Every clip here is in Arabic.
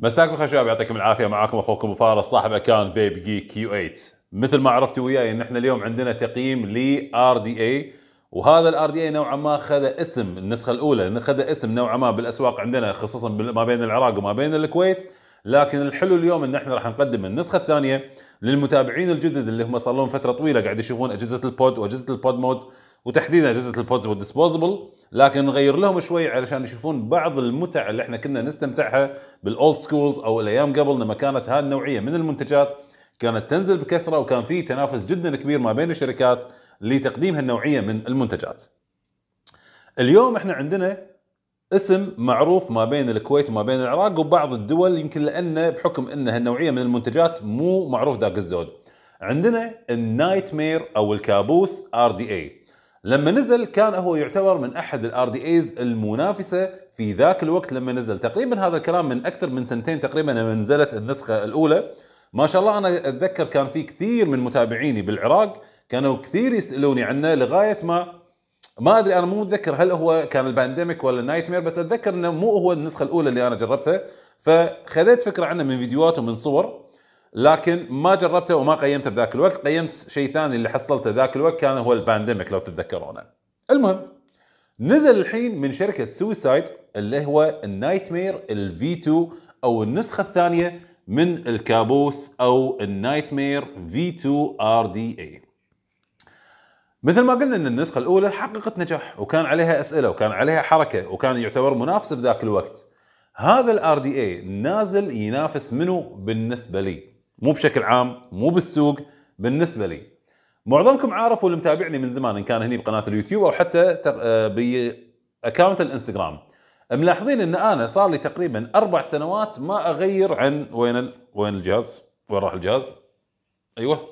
مساكم الخير شباب يعطيكم العافية. معاكم أخوكم فارس صاحب account Vape G Q8 مثل ما عرفتوا وياي ان إحنا اليوم عندنا تقييم ل RDA وهذا ال RDA نوعا ما خذ اسم النسخة الأولى خذ اسم نوعا ما بالأسواق عندنا خصوصا ما بين العراق وما بين الكويت. لكن الحلو اليوم إن إحنا راح نقدم النسخة الثانية للمتابعين الجدد اللي هم صار لهم فترة طويلة قاعد يشوفون أجهزة ال pod وأجهزة ال pod mods وتحديدا أجهزة ال pods وال disposable لكن نغير لهم شوي علشان يشوفون بعض المتع اللي إحنا كنا نستمتعها بال old schools أو الأيام قبل لما كانت هذه النوعية من المنتجات كانت تنزل بكثرة وكان في تنافس جدا كبير ما بين الشركات لتقديم هالنوعية من المنتجات. اليوم إحنا عندنا اسم معروف ما بين الكويت وما بين العراق وبعض الدول يمكن لأنه بحكم ان هالنوعيه من المنتجات مو معروف ذاك الزود. عندنا ال Nightmare أو الكابوس RDA. لما نزل كان هو يعتبر من أحد ال RDAs المنافسة في ذاك الوقت لما نزل تقريبا هذا الكلام من أكثر من سنتين تقريبا لما نزلت النسخة الأولى ما شاء الله أنا أتذكر كان في كثير من متابعيني بالعراق كانوا كثير يسألوني عنه لغاية ما ما أدري أنا مو متذكر هل هو كان ال Pandemic ولا Nightmare بس أتذكر إنه مو هو النسخة الأولى اللي أنا جربتها فخذيت فكرة عنه من فيديوهات ومن صور لكن ما جربته وما قيمته بذاك الوقت. قيمت شيء ثاني اللي حصلته ذاك الوقت كان هو ال Pandemic لو تتذكرونه. المهم نزل الحين من شركة Suicide اللي هو ال Nightmare ال V2 أو النسخة الثانية من الكابوس أو ال Nightmare V2 RDA مثل ما قلنا إن النسخة الأولى حققت نجاح وكان عليها أسئلة وكان عليها حركة وكان يعتبر منافس بذاك الوقت هذا ال RDA نازل ينافس منو بالنسبة لي مو بشكل عام مو بالسوق بالنسبة لي معظمكم عارف واللي متابعني من زمان إن كان هني بقناة اليوتيوب أو حتى آه، ب account الإنستغرام ملاحظين إن أنا صار لي تقريبا أربع سنوات ما أغير عن وين ال... وين الجهاز؟ وين راح الجهاز؟ أيوه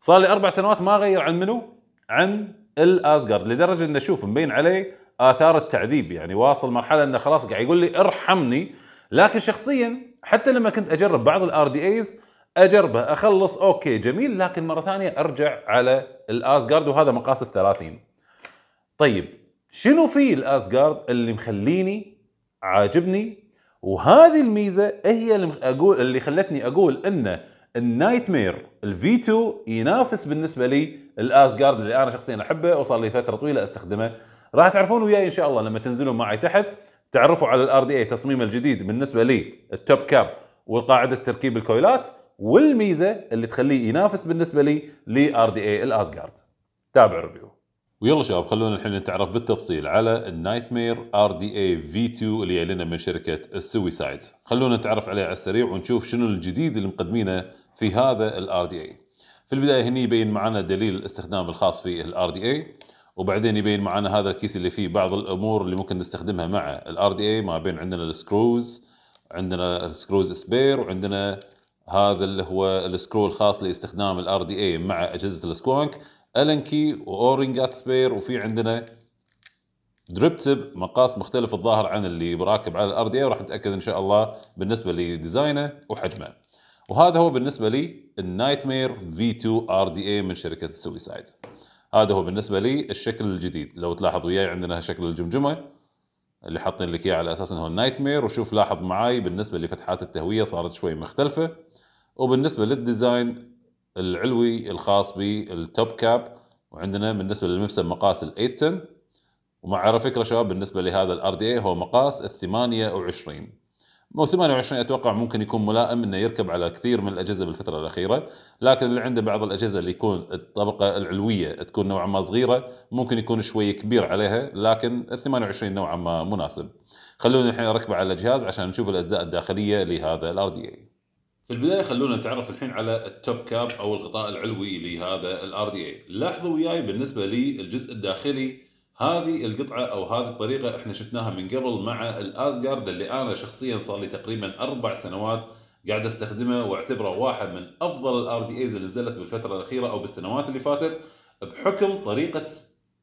صار لي أربع سنوات ما أغير عن منو؟ عن ال Asgard لدرجة إنه أشوف مبين عليه آثار التعذيب يعني واصل مرحلة إنه خلاص قاعد يقول لي ارحمني لكن شخصيا حتى لما كنت أجرب بعض ال RDAs أجربه أخلص okay جميل لكن مرة ثانية أرجع على ال Asgard وهذا مقاس ال 30 طيب شنو في ال Asgard اللي مخليني عاجبني؟ وهذه الميزة هي اللي أقول اللي خلتني أقول ان ال Nightmare ال V2 ينافس بالنسبة لي ال Asgard اللي أنا شخصيا أحبه وصار لي فترة طويلة أستخدمه. راح تعرفون وياي إن شاء الله لما تنزلون معي تحت. تعرفوا على ال RDA تصميم الجديد بالنسبة لي ال top cap وقاعده تركيب الكويلات والميزة اللي تخليه ينافس بالنسبة لي ل RDA ال Asgard تابع ال review. ويلا شباب خلونا الحين نتعرف بالتفصيل على ال Nightmare RDA V2 اللي جاي لنا من شركة ال Suicide خلونا نتعرف عليه على السريع ونشوف شنو الجديد اللي مقدمينه في هذا ال RDA في البداية هني يبين معنا دليل الاستخدام الخاص في ال RDA وبعدين يبين معنا هذا الكيس اللي فيه بعض الأمور اللي ممكن نستخدمها مع ال RDA ما بين عندنا ال screws عندنا ال screws spare وعندنا هذا اللي هو ال screw الخاص لاستخدام ال RDA مع أجهزة ال squonk Allen key و O-ring ات spare وفي عندنا drip tip مقاس مختلف الظاهر عن اللي براكب على ال RDA وراح نتأكد إن شاء الله بالنسبة ل design ه وحجمه. وهذا هو بالنسبة لي ال Nightmare V2 RDA من شركة ال Suicide هذا هو بالنسبة لي الشكل الجديد. لو تلاحظ وياي عندنا شكل الجمجمة اللي حاطين لك إياه على أساس إنه ال Nightmare وشوف لاحظ معاي بالنسبة لفتحات التهوية صارت شوي مختلفة. وبالنسبة لل design العلوي الخاص بال top cap وعندنا بالنسبة للمبسم مقاس ال 810 ومع فكرة شباب بالنسبة لهذا ال RDA هو مقاس ال 28 مو 28 أتوقع ممكن يكون ملائم إنه يركب على كثير من الأجهزة بالفترة الأخيرة. لكن اللي عنده بعض الأجهزة اللي يكون الطبقة العلوية تكون نوعا ما صغيرة ممكن يكون شوي كبير عليها لكن ال 28 نوعا ما مناسب. خلونا الحين اركبه على الجهاز عشان نشوف الأجزاء الداخلية لهذا ال RDA في البداية خلونا نتعرف الحين على ال top cap أو الغطاء العلوي لهذا ال RDA لاحظوا وياي بالنسبة للجزء الداخلي هذه القطعة أو هذه الطريقة إحنا شفناها من قبل مع ال Asgard اللي أنا شخصيا صار لي تقريبا أربع سنوات قاعد أستخدمه وأعتبره واحد من أفضل ال RDAs اللي نزلت بالفترة الأخيرة أو بالسنوات اللي فاتت بحكم طريقة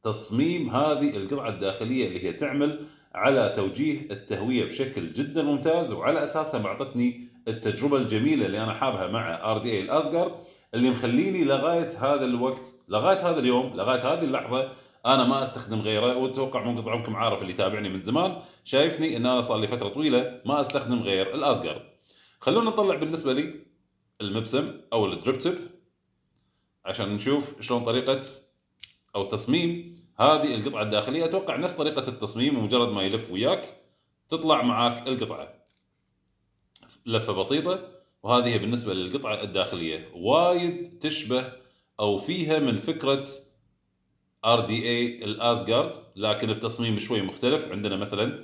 تصميم هذه القطعة الداخلية اللي هي تعمل على توجيه التهوية بشكل جدا ممتاز وعلى أساسها اعطتني التجربة الجميلة اللي أنا حابها مع RDA ال Asgard اللي مخليني لغاية هذا الوقت لغاية هذا اليوم لغاية هذه اللحظة أنا ما أستخدم غيره وأتوقع ممكن بعضكم عارف اللي يتابعني من زمان. شايفني إن أنا صار لي فترة طويلة ما أستخدم غير ال Asgard خلونا نطلع بالنسبة لي المبسم أو ال drip tip عشان نشوف شلون طريقة أو تصميم هذه القطعة الداخلية أتوقع نفس طريقة التصميم مجرد ما يلف وياك تطلع معاك القطعة. لفة بسيطة وهذه بالنسبة للقطعة الداخلية. وايد تشبه أو فيها من فكرة RDA ال Asgard لكن بتصميم شوي مختلف. عندنا مثلا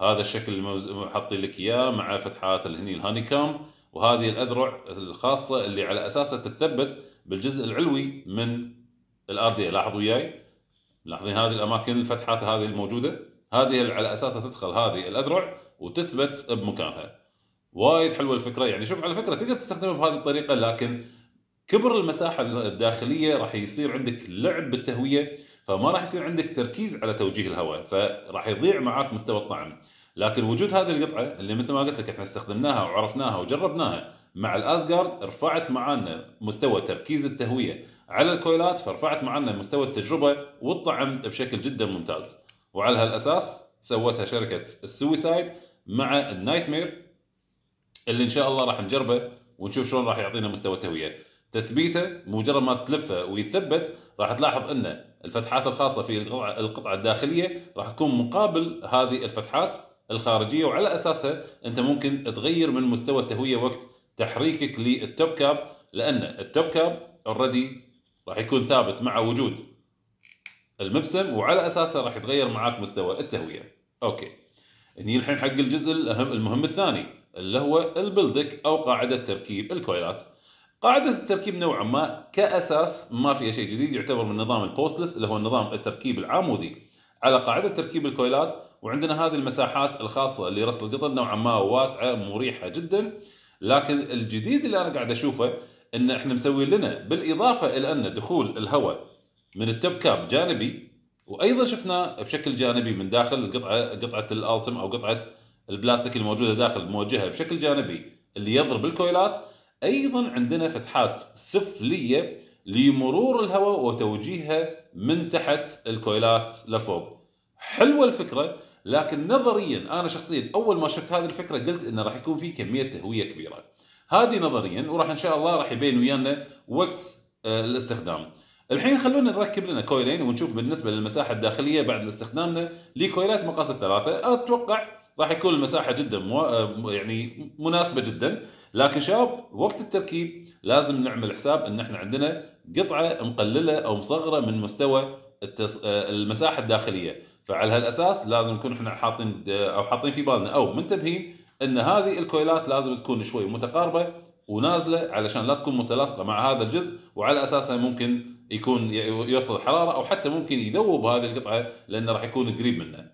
هذا الشكل اللي حاطين لك اياه مع فتحات ال honey ال honeycomb وهذه الأذرع الخاصة اللي على أساسها تثبت بالجزء العلوي من الار دي لاحظوا وياي؟ لاحظين هذه الأماكن الفتحات هذه الموجودة؟ هذه على أساسها تدخل هذه الأذرع وتثبت بمكانها. وايد حلوة الفكرة. يعني شوف على فكرة تقدر تستخدمها بهذه الطريقة لكن كبر المساحة الداخلية راح يصير عندك لعب بالتهوية فما راح يصير عندك تركيز على توجيه الهواء فراح يضيع معاك مستوى الطعم. لكن وجود هذه القطعة اللي مثل ما قلت لك إحنا استخدمناها وعرفناها وجربناها مع ال Asgard رفعت معانا مستوى تركيز التهوية على الكويلات فرفعت معنا مستوى التجربة والطعم بشكل جدا ممتاز. وعلى هالأساس سوتها شركة ال Suicide مع ال Nightmare اللي إن شاء الله راح نجربه ونشوف شلون راح يعطينا مستوى التهوية. تثبيته مجرد ما تلفه ويثبت راح تلاحظ إن الفتحات الخاصة في القطعة الداخلية راح تكون مقابل هذه الفتحات الخارجية وعلى أساسها أنت ممكن تغير من مستوى التهوية وقت تحريكك لل top cap لأن ال top cap already راح يكون ثابت مع وجود المبسم وعلى أساسه راح يتغير معاك مستوى التهوية. okay. هني الحين حق الجزء الاهم المهم الثاني اللي هو ال build deck أو قاعدة تركيب الكويلات. قاعدة التركيب نوعا ما كأساس ما فيها شيء جديد يعتبر من نظام ال postless اللي هو النظام التركيب العمودي. على قاعدة تركيب الكويلات وعندنا هذه المساحات الخاصة لرص القطن نوعا ما واسعة مريحة جدا. لكن الجديد اللي أنا قاعد أشوفه إن إحنا مسوي لنا بالإضافة إلى أن دخول الهواء من التوب كاب جانبي وأيضا شفناه بشكل جانبي من داخل القطعة قطعة الالتم أو قطعة البلاستيك الموجودة داخل موجهة بشكل جانبي اللي يضرب الكويلات. أيضا عندنا فتحات سفلية لمرور الهواء وتوجيهها من تحت الكويلات لفوق. حلوة الفكرة لكن نظريا أنا شخصيا أول ما شفت هذه الفكرة قلت إنه راح يكون في كمية تهوية كبيرة. هذه نظريا وراح إن شاء الله راح يبين ويانا وقت آه، الاستخدام. الحين خلونا نركب لنا كويلين ونشوف بالنسبة للمساحة الداخلية بعد استخدامنا لكويلات مقاس الثلاثة. أتوقع راح يكون المساحة جدا مو... آه، يعني مناسبة جدا. لكن شباب وقت التركيب لازم نعمل حساب إن إحنا عندنا قطعة مقللة أو مصغرة من مستوى التص... آه، المساحة الداخلية. فعلى هالأساس لازم نكون إحنا حاطين أو حاطين في بالنا أو منتبهين إن هذه الكويلات لازم تكون شوي متقاربة ونازلة علشان لا تكون متلاصقة مع هذا الجزء وعلى أساسها ممكن يكون يوصل حرارة أو حتى ممكن يذوب هذه القطعة لأنه راح يكون قريب منه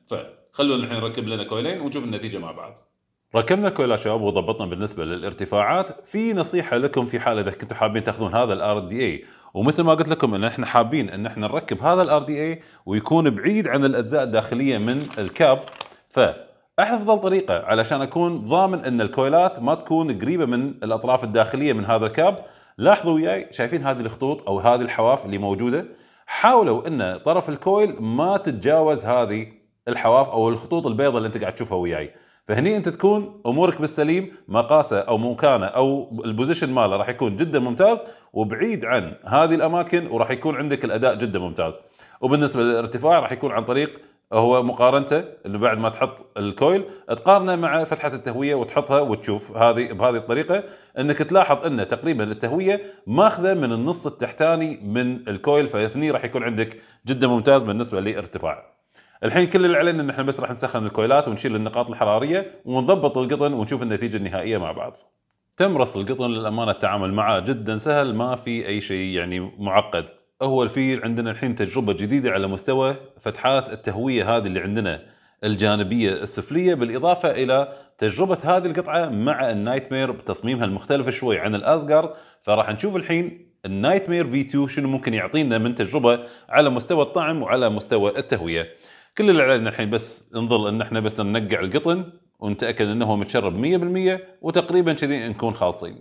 فخلونا الحين نركب لنا كويلين ونشوف النتيجة مع بعض. ركبنا كويلات شباب وضبطنا بالنسبة للارتفاعات. في نصيحة لكم في حال إذا كنتم حابين تأخذون هذا ال RDA ومثل ما قلت لكم إن إحنا حابين إن إحنا نركب هذا ال RDA ويكون بعيد عن الأجزاء الداخلية من ال cap. ف افضل طريقة علشان أكون ضامن إن الكويلات ما تكون قريبة من الأطراف الداخلية من هذا ال cap. لاحظوا وياي شايفين هذه الخطوط أو هذه الحواف اللي موجودة؟ حاولوا إن طرف ال coil ما تتجاوز هذه الحواف أو الخطوط البيضاء اللي أنت قاعد تشوفها وياي. فهني أنت تكون أمورك بالسليم مقاسه أو مكانه أو ال position ماله راح يكون جدا ممتاز وبعيد عن هذه الأماكن وراح يكون عندك الأداء جدا ممتاز. وبالنسبة للارتفاع راح يكون عن طريق هو مقارنته انه بعد ما تحط ال coil تقارنه مع فتحة التهوية وتحطها وتشوف هذه بهذه الطريقة. إنك تلاحظ إن تقريبا التهوية ماخذة من النص التحتاني من ال coil فهني راح يكون عندك جدا ممتاز بالنسبة للارتفاع. الحين كل اللي علينا إن إحنا بس راح نسخن الكويلات ونشيل النقاط الحرارية ونضبط القطن ونشوف النتيجة النهائية مع بعض. تم رص القطن للأمانة التعامل معه جدا سهل ما في أي شيء يعني معقد. هو بالفعل عندنا الحين تجربة جديدة على مستوى فتحات التهوية هذه اللي عندنا الجانبية السفلية بالإضافة إلى تجربة هذه القطعة مع ال Nightmare بتصميمها المختلف شوي عن ال Asgard فراح نشوف الحين ال Nightmare V 2 شنو ممكن يعطينا من تجربة على مستوى الطعم وعلى مستوى التهوية. كل اللي علينا الحين بس نظل إن إحنا بس ننقع القطن ونتأكد إنه هو متشرب 100% وتقريبا كذي نكون خالصين.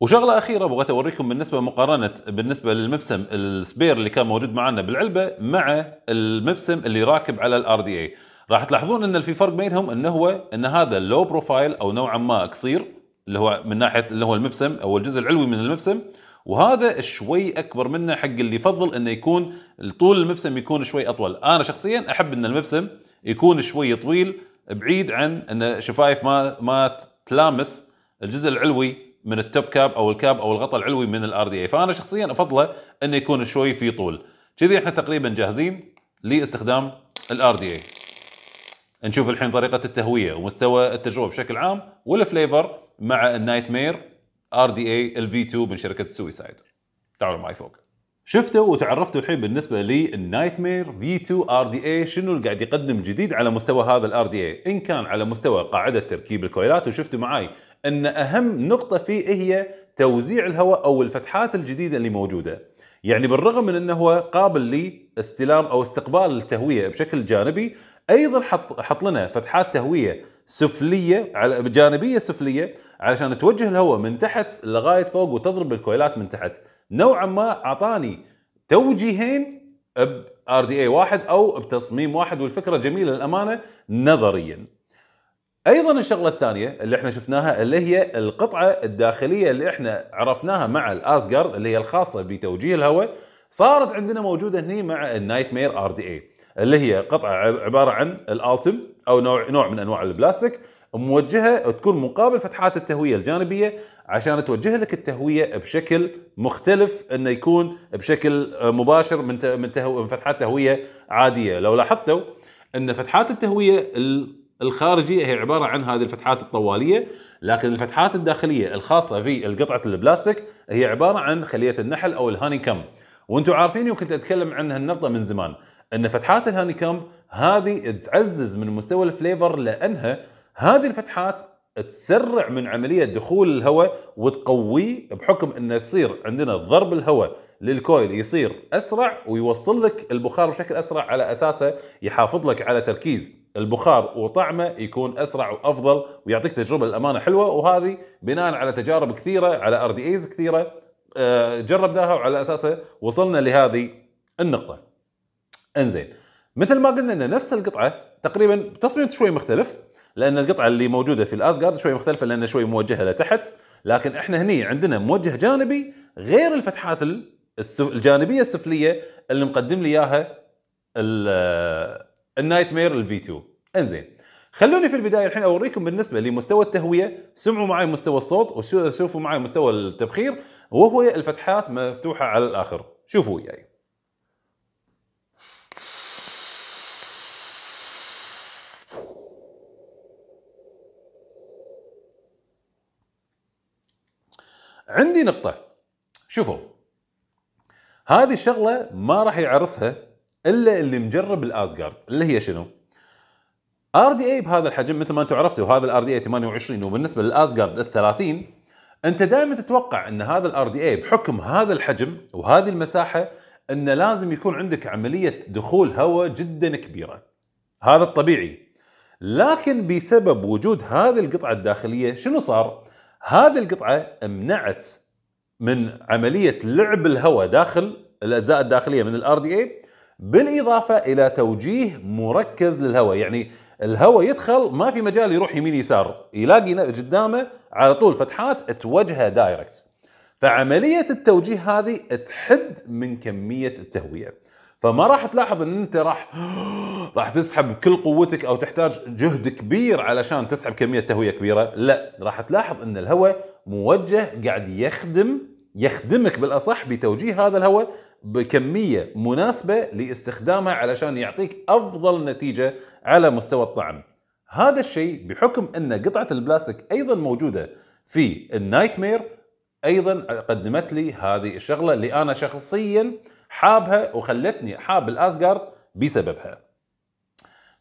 وشغلة أخيرة بغيت أوريكم بالنسبة مقارنه بالنسبة للمبسم ال spare اللي كان موجود معنا بالعلبة مع المبسم اللي راكب على ال RDA راح تلاحظون إن في فرق بينهم إنه هو إن هذا low profile أو نوعا ما قصير اللي هو من ناحيه اللي هو المبسم أو الجزء العلوي من المبسم وهذا شوي أكبر منه حق اللي يفضل إنه يكون طول المبسم يكون شوي أطول. أنا شخصيا أحب إن المبسم يكون شوي طويل بعيد عن إن شفايف ما ما تلامس الجزء العلوي من ال top cap أو ال cap أو الغطاء العلوي من ال RDA فأنا شخصيا أفضله إنه يكون شوي في طول. كذي إحنا تقريبا جاهزين لاستخدام ال RDA نشوف الحين طريقة التهوية ومستوى التجربة بشكل عام وال flavor مع ال Nightmare RDA ال V 2 من شركة ال Suicide تعالوا معي فوق. شفتوا وتعرفتوا الحين بالنسبة لل Nightmare V 2 RDA شنو اللي قاعد يقدم جديد على مستوى هذا ال RDA؟ إن كان على مستوى قاعدة تركيب الكويلات وشفتوا معاي إن أهم نقطة فيه هي توزيع الهواء أو الفتحات الجديدة اللي موجودة. يعني بالرغم من انه هو قابل لاستلام أو استقبال التهوية بشكل جانبي أيضا حط حط لنا فتحات تهوية سفلية على جانبية سفلية علشان توجه الهواء من تحت لغاية فوق وتضرب الكويلات من تحت. نوعا ما أعطاني توجيهين ب ار دي اي واحد أو بتصميم واحد والفكرة جميلة للأمانة نظريا. أيضا الشغلة الثانية اللي إحنا شفناها اللي هي القطعة الداخلية اللي إحنا عرفناها مع الاسجارد اللي هي الخاصة بتوجيه الهواء صارت عندنا موجودة هني مع ال Nightmare RDA اللي هي قطعة عبارة عن ال Ultem أو نوع نوع من أنواع البلاستيك. موجهة تكون مقابل فتحات التهوية الجانبية عشان توجه لك التهوية بشكل مختلف إنه يكون بشكل مباشر من من, فتحات تهوية عادية. لو لاحظتوا إن فتحات التهوية الخارجية هي عبارة عن هذه الفتحات الطوالية لكن الفتحات الداخلية الخاصة في القطعة البلاستيك هي عبارة عن خلية النحل أو ال honeycomb. وأنتم عارفين وكنت اتكلم عن هالنقطه من زمان إن فتحات ال honeycomb هذه تعزز من مستوى ال flavor لأنها هذه الفتحات تسرع من عملية دخول الهواء وتقويه بحكم انه تصير عندنا ضرب الهواء لل coil يصير أسرع ويوصل لك البخار بشكل أسرع على أساسه يحافظ لك على تركيز البخار وطعمه يكون أسرع وأفضل ويعطيك تجربة للأمانة حلوة وهذه بناء على تجارب كثيرة على RDAs كثيرة آه، جربناها وعلى أساسه وصلنا لهذه النقطة. إنزين مثل ما قلنا إن نفس القطعة تقريبا تصميم شوي مختلف لأن القطعة اللي موجودة في ال Asgard شوي مختلفة لأنها شوي موجهة لتحت لكن إحنا هني عندنا موجه جانبي غير الفتحات الجانبية السفلية اللي مقدم لي إياها ال Nightmare ال V 2 إنزين خلوني في البداية الحين أوريكم بالنسبة لمستوى التهوية. سمعوا معي مستوى الصوت وشوفوا معي مستوى التبخير وهو الفتحات مفتوحة على الآخر. شوفوا وياي. عندي نقطة شوفوا هذه الشغلة ما راح يعرفها إلا اللي مجرب ال Asgard اللي هي شنو؟ RDA بهذا الحجم مثل ما أنتم عرفتوا هذا ال RDA 28 وبالنسبة لل Asgard ال 30 أنت دائما تتوقع إن هذا ال RDA بحكم هذا الحجم وهذه المساحة إنه لازم يكون عندك عملية دخول هواء جدا كبيرة. هذا الطبيعي. لكن بسبب وجود هذه القطعة الداخلية شنو صار؟ هذه القطعة منعت من عملية لعب الهواء داخل الأجزاء الداخلية من ال RDA بالإضافة إلى توجيه مركز للهواء. يعني الهواء يدخل ما في مجال يروح يمين يسار يلاقي قدامه على طول فتحات توجهه دايركت فعملية التوجيه هذه تحد من كمية التهوية فما راح تلاحظ إن أنت راح راح تسحب بكل قوتك أو تحتاج جهد كبير علشان تسحب كمية تهوية كبيرة لا راح تلاحظ إن الهواء موجه قاعد يخدم يخدمك بالأصح بتوجيه هذا الهواء بكمية مناسبة لاستخدامها علشان يعطيك أفضل نتيجة على مستوى الطعم. هذا الشيء بحكم إن قطعة البلاستيك أيضا موجودة في النايت مير أيضا قدمت لي هذه الشغلة اللي أنا شخصيا حابها وخلتني حاب الاسجارد بسببها.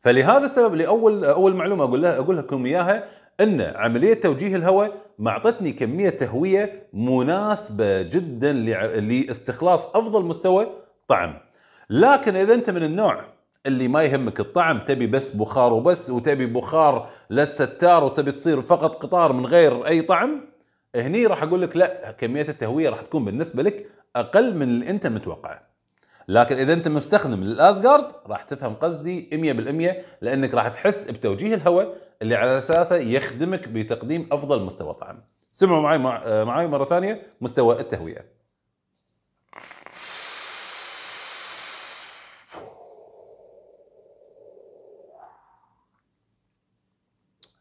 فلهذا السبب لأول أول معلومة أقول لها أقول لكم إياها إن عملية توجيه الهواء معطتني كمية تهوية مناسبة جدا لاستخلاص أفضل مستوى طعم. لكن إذا أنت من النوع اللي ما يهمك الطعم تبي بس بخار وبس وتبي بخار للستار وتبي تصير فقط قطار من غير أي طعم هني راح أقول لك لا كمية التهوية راح تكون بالنسبة لك أقل من اللي أنت متوقعه. لكن إذا أنت مستخدم للاسجارد راح تفهم قصدي 100% لأنك راح تحس بتوجيه الهواء اللي على أساسه يخدمك بتقديم أفضل مستوى طعم. سمعوا معي معي مرة ثانية مستوى التهوية.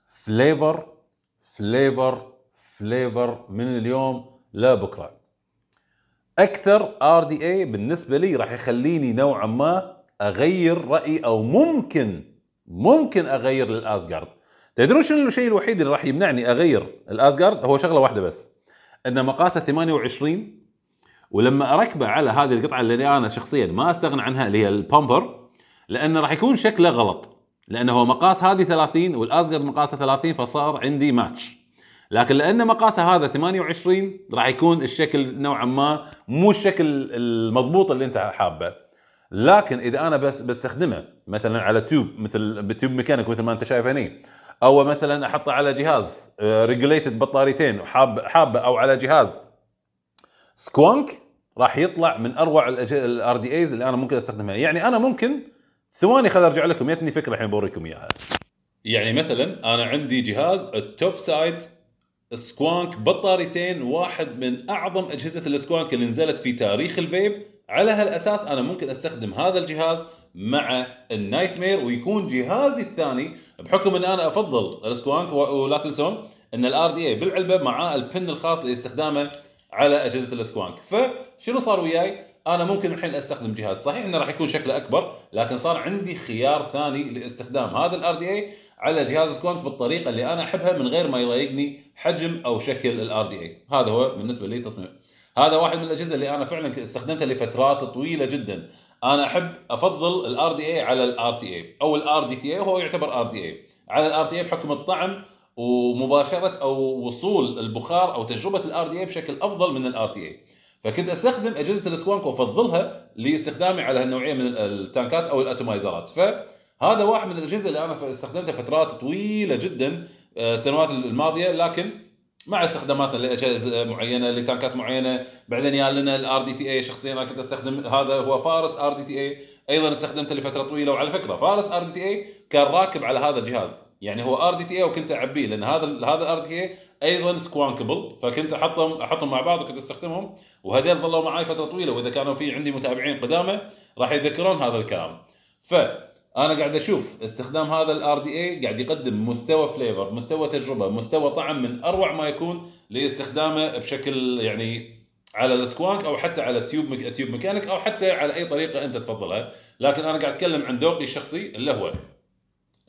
flavor flavor flavor من اليوم لبكره أكثر RDA بالنسبة لي راح يخليني نوعا ما أغير رأيي أو ممكن ممكن أغير لل Asgard تدرون شنو الشيء الوحيد اللي راح يمنعني أغير ال Asgard هو شغلة واحدة بس. إن مقاسه 28 ولما أركبه على هذه القطعة اللي أنا شخصيا ما أستغنى عنها اللي هي ال bumper لأنه راح يكون شكله غلط. لأنه هو مقاس هذه 30 وال Asgard مقاسه 30 فصار عندي ماتش. لكن لأن مقاسه هذا 28 راح يكون الشكل نوعا ما مو الشكل المضبوط اللي أنت حابه. لكن إذا أنا بس بستخدمه مثلا على tube مثل ب tube mechanic مثل ما أنت شايف هني أو مثلا أحطه على جهاز regulated بطاريتين وحاب حابه أو على جهاز squonk راح يطلع من أروع ال RDAs اللي أنا ممكن أستخدمها. يعني أنا ممكن ثواني خل أرجع لكم جتني فكرة الحين بوريكم إياها. يعني مثلا أنا عندي جهاز ال Topside squonk بطاريتين واحد من أعظم أجهزة ال squonk اللي نزلت في تاريخ الفيب. على هالأساس أنا ممكن أستخدم هذا الجهاز مع ال Nightmare ويكون جهازي الثاني بحكم ان أنا أفضل ال squonk. ولا تنسون إن ال RDA بالعلبة مع ال pin الخاص لاستخدامه على أجهزة ال squonk. فشنو صار وياي؟ أنا ممكن الحين أستخدم جهاز. صحيح إنه راح يكون شكله أكبر لكن صار عندي خيار ثاني لإستخدام هذا ال RDA على جهاز squonk بالطريقة اللي أنا أحبها من غير ما يضايقني حجم أو شكل ال RDA هذا هو بالنسبة لي تصميم. هذا واحد من الأجهزة اللي أنا فعلا استخدمتها لفترات طويلة جدا. أنا أحب أفضل ال RDA على ال RTA أو ال RDTA وهو يعتبر RDA على ال RTA بحكم الطعم ومباشرة أو وصول البخار أو تجربة ال RDA بشكل أفضل من ال RTA فكنت أستخدم أجهزة ال squonk وأفضلها لاستخدامي على هالنوعية من التانكات أو الاتومايزرات فهذا واحد من الأجهزة اللي أنا استخدمتها فترات طويلة جدا آه، السنوات الماضية لكن مع استخداماتنا لأجهزة معينة لتانكات معينة بعدين يا لنا الار دي تي اي شخصيا أنا كنت أستخدم هذا هو فارس RDTA أيضا استخدمته لفترة طويلة. وعلى فكرة فارس RDTA كان راكب على هذا الجهاز. يعني هو RDTA وكنت أعبيه لأن هذا هذا ال RDTA أيضا squonkable فكنت أحطهم أحطهم مع بعض وكنت أستخدمهم. وهذول ظلوا معي فترة طويلة وإذا كانوا في عندي متابعين قدامى راح يذكرون هذا الكلام. ف أنا قاعد أشوف استخدام هذا ال RDA قاعد يقدم مستوى flavor مستوى تجربة مستوى طعم من أروع ما يكون لاستخدامه بشكل يعني على ال squonk أو حتى على tube tube mechanic أو حتى على أي طريقة أنت تفضلها. لكن أنا قاعد أتكلم عن ذوقي الشخصي اللي هو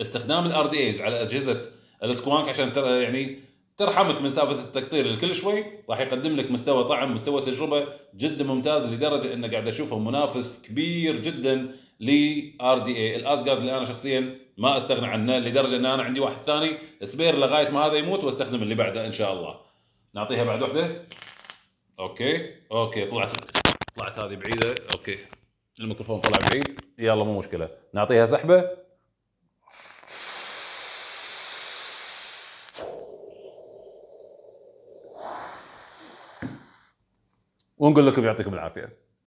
استخدام ال RDAs على أجهزة ال squonk عشان ترى يعني ترحمك من سالفة التقطير اللي كل شوي راح يقدم لك مستوى طعم مستوى تجربة جدا ممتاز لدرجة إنه قاعد أشوفه منافس كبير جدا ل RDA ال Asgard اللي أنا شخصيا ما أستغنى عنه لدرجة إن أنا عندي واحد ثاني spare لغاية ما هذا يموت وأستخدم اللي بعده إن شاء الله. نعطيها بعد وحدة. أوكي أوكي طلعت طلعت هذه بعيدة. أوكي الميكروفون طلع بعيد. يلا مو مشكلة. نعطيها سحبة. ونقول لكم يعطيكم العافية.